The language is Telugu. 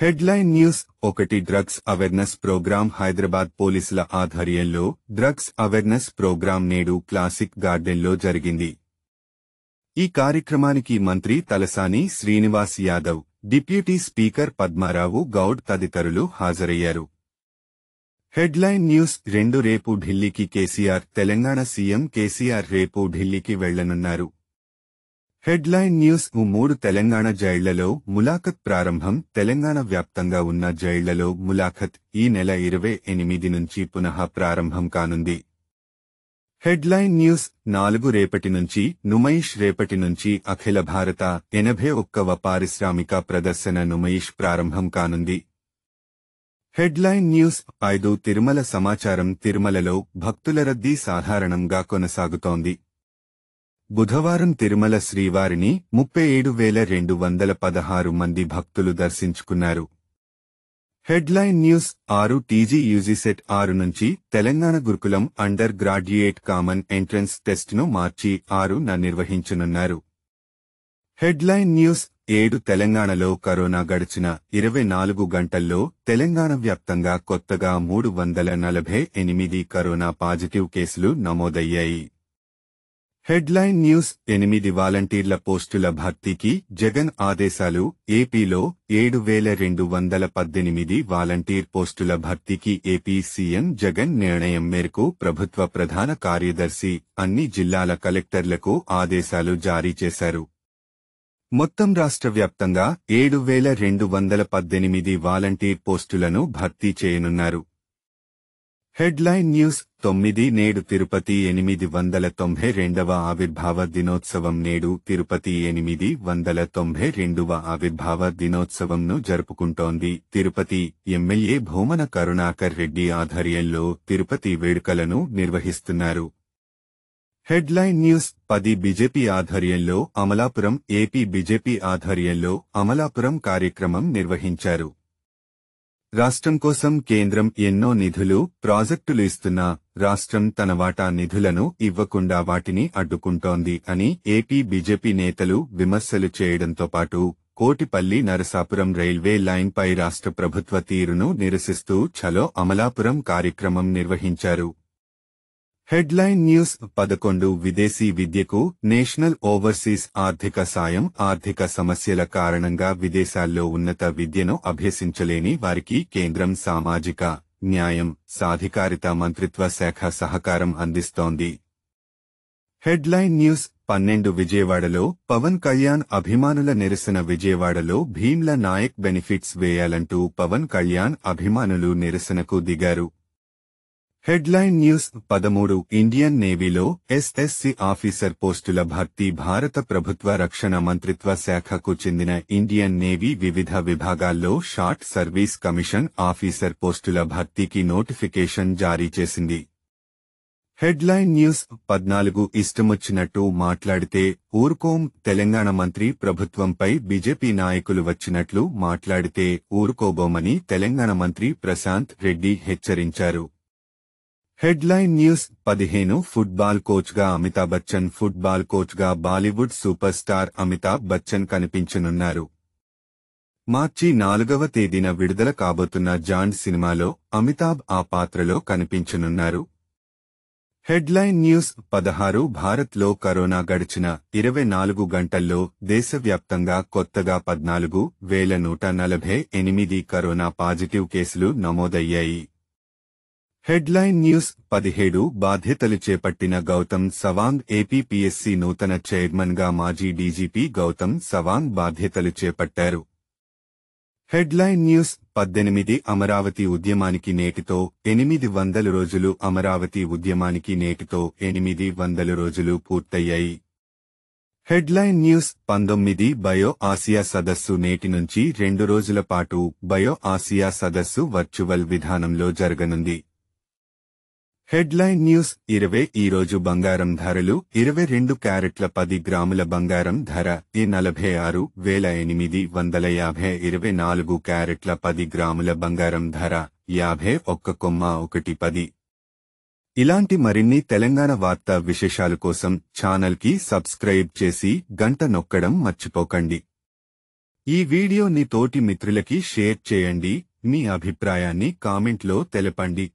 హెడ్లైన్ న్యూస్ ఒకటి డ్రగ్స్ అవేర్నెస్ ప్రోగ్రాం హైదరాబాద్ పోలీసుల ఆధ్వర్యంలో డ్రగ్స్ అవేర్నెస్ ప్రోగ్రాం నేడు క్లాసిక్ గార్డెన్లో జరిగింది. ఈ కార్యక్రమానికి మంత్రి తలసాని శ్రీనివాస్ యాదవ్ డిప్యూటీ స్పీకర్ పద్మారావు గౌడ్ తదితరులు హాజరయ్యారు. హెడ్లైన్ న్యూస్ రెండు రేపు ఢిల్లీకి కేసీఆర్ తెలంగాణ సీఎం కేసీఆర్ రేపు ఢిల్లీకి వెళ్ళనున్నారు. హెడ్లైన్ న్యూస్ ఉ మూడు తెలంగాణ జైళ్ళలో ములాఖత్ ప్రారంభం తెలంగాణ వ్యాప్తంగా ఉన్న జైళ్ళలో ములాఖత్ ఈ నెల ఇరవై ఎనిమిది నుంచి పునః ప్రారంభం కానుంది. హెడ్లైన్ న్యూస్ నాలుగు రేపటి నుంచి నుమయిష్ రేపటి నుంచి అఖిల భారత ఎనభై ఒక్కవ పారిశ్రామిక ప్రదర్శన నుమయిష్ ప్రారంభం కానుంది. హెడ్లైన్ న్యూస్ ఐదు తిరుమల సమాచారం తిరుమలలో భక్తుల రద్దీ సాధారణంగా కొనసాగుతోంది. బుధవారం తిరుమల శ్రీవారిని ముప్పై ఏడు వేల రెండు వందల పదహారు మంది భక్తులు దర్శించుకున్నారు. హెడ్లైన్ న్యూస్ ఆరు టీజీ యూజీసెట్ ఆరు నుంచి తెలంగాణ గురుకులం అండర్ గ్రాడ్యుయేట్ కామన్ ఎంట్రన్స్ టెస్ట్ను మార్చి ఆరున నిర్వహించనున్నారు. హెడ్లైన్ న్యూస్ ఏడు తెలంగాణలో కరోనా గడిచిన ఇరవై నాలుగు గంటల్లో తెలంగాణ వ్యాప్తంగా కొత్తగా మూడు వందల నలభై ఎనిమిది కరోనా పాజిటివ్ కేసులు నమోదయ్యాయి. హెడ్లైన్ న్యూస్ ఎనిమిది వాలంటీర్ల పోస్టుల భర్తీకి జగన్ ఆదేశాలు ఏపీలో ఏడు వేల రెండు వందల పద్దెనిమిది వాలంటీర్ పోస్టుల భర్తీకి ఏపీ సీఎం జగన్ నిర్ణయం మేరకు ప్రభుత్వ ప్రధాన కార్యదర్శి అన్ని జిల్లాల కలెక్టర్లకు ఆదేశాలు జారీ చేశారు. మొత్తం రాష్ట్ర వ్యాప్తంగా ఏడు వేల రెండు వందల పద్దెనిమిది వాలంటీర్ పోస్టులను భర్తీ చేయనున్నారు. హెడ్లైన్ న్యూస్ తొమ్మిది నేడు తిరుపతి ఎనిమిది వందల తొంభై రెండవ ఆవిర్భావ దినోత్సవం నేడు తిరుపతి ఎనిమిది వందల తొంభై రెండవ ఆవిర్భావ దినోత్సవంను జరుపుకుంటోంది. తిరుపతి ఎమ్మెల్యే భూమన కరుణాకర్ రెడ్డి ఆధ్వర్యంలో తిరుపతి వేడుకలను నిర్వహిస్తున్నారు. హెడ్లైన్ న్యూస్ పది బీజేపీ ఆధ్వర్యంలో అమలాపురం ఏపీ బీజేపీ ఆధ్వర్యంలో అమలాపురం కార్యక్రమం నిర్వహించారు. రాష్ట్రం కోసం కేంద్రం ఎన్నో నిధులు ప్రాజెక్టులు ఇస్తున్నా రాష్ట్రం తన వాటా నిధులను ఇవ్వకుండా వాటిని అడ్డుకుంటోంది అని ఏపీ బీజేపీ నేతలు విమర్శలు చేయడంతో పాటు కోటిపల్లి నరసాపురం రైల్వే లైన్పై రాష్ట్ర ప్రభుత్వ తీరును నిరసిస్తూ ఛలో అమలాపురం కార్యక్రమం నిర్వహించారు. హెడ్లైన్ న్యూస్ పదకొండు విదేశీ విద్యకు నేషనల్ ఓవర్సీస్ ఆర్థిక సాయం ఆర్థిక సమస్యల కారణంగా విదేశాల్లో ఉన్నత విద్యను అభ్యసించలేని వారికి కేంద్రం సామాజిక న్యాయం సాధికారిత మంత్రిత్వ శాఖ సహకారం అందిస్తోంది. హెడ్లైన్ న్యూస్ పన్నెండు విజయవాడలో పవన్ కళ్యాణ్ అభిమానుల నిరసన విజయవాడలో భీమ్ల నాయక్ బెనిఫిట్స్ వేయాలంటూ పవన్ కళ్యాణ్ అభిమానులు నిరసనకు దిగారు. హెడ్లైన్ న్యూస్ పదమూడు ఇండియన్ నేవీలో ఎస్ఎస్సి ఆఫీసర్ పోస్టుల భర్తీ భారత ప్రభుత్వ రక్షణ మంత్రిత్వ శాఖకు చెందిన ఇండియన్ నేవీ వివిధ విభాగాల్లో షార్ట్ సర్వీస్ కమిషన్ ఆఫీసర్ పోస్టుల భర్తీకి నోటిఫికేషన్ జారీ చేసింది. హెడ్లైన్ న్యూస్ పద్నాలుగు ఇష్టమొచ్చినట్టు మాట్లాడితే ఊర్కోం తెలంగాణ మంత్రి ప్రభుత్వంపై బీజేపీ నాయకులు వచ్చినట్లు మాట్లాడితే ఊరుకోబోమని తెలంగాణ మంత్రి ప్రశాంత్ రెడ్డి హెచ్చరించారు. హెడ్లైన్ న్యూస్ పదిహేను ఫుట్బాల్ కోచ్గా అమితాబ్ బచ్చన్ ఫుట్బాల్ కోచ్గా బాలీవుడ్ సూపర్ స్టార్ అమితాబ్ బచ్చన్ కనిపించనున్నారు. మార్చి నాలుగవ తేదీన విడుదల కాబోతున్న జాండ్ సినిమాలో అమితాబ్ ఆ పాత్రలో కనిపించనున్నారు. హెడ్లైన్ న్యూస్ పదహారు భారత్లో కరోనా గడిచిన ఇరవై నాలుగు గంటల్లో దేశవ్యాప్తంగా కొత్తగా పద్నాలుగు వేల నూట నలభై ఎనిమిది కరోనా పాజిటివ్ కేసులు నమోదయ్యాయి. హెడ్లైన్ న్యూస్ పదిహేడు బాధ్యతలు చేపట్టిన గౌతమ్ సవాంగ్ ఏపీపీఎస్సీ నూతన చైర్మన్గా మాజీ డీజీపీ గౌతమ్ సవాంగ్ బాధ్యతలు చేపట్టారు. హెడ్లైన్ న్యూస్ పద్దెనిమిది అమరావతి ఉద్యమానికి నేటితో ఎనిమిది వందల రోజులు అమరావతి ఉద్యమానికి నేటితో ఎనిమిది వందల రోజులు పూర్తయ్యాయి. హెడ్లైన్ న్యూస్ పంతొమ్మిది బయో ఆసియా సదస్సు నేటి నుంచి రెండు రోజుల పాటు బయో ఆసియా సదస్సు వర్చువల్ విధానంలో జరగనుంది. హెడ్లైన్ న్యూస్ ఇరవై ఈ రోజు బంగారం ధరలు ఇరవై రెండు క్యారెట్ల పది గ్రాముల బంగారం ధర ఈ నలభై ఆరు వేల ఎనిమిది వందల యాభై ఇరవై నాలుగు క్యారెట్ల పది గ్రాముల బంగారం ధర యాభై ఒక్క కొమ్మ ఒకటి పది. ఇలాంటి మరిన్ని తెలంగాణ వార్తా విశేషాల కోసం ఛానల్కి సబ్స్క్రైబ్ చేసి గంట నొక్కడం మర్చిపోకండి. ఈ వీడియోని తోటి మిత్రులకి షేర్ చేయండి. మీ అభిప్రాయాన్ని కామెంట్లో తెలపండి.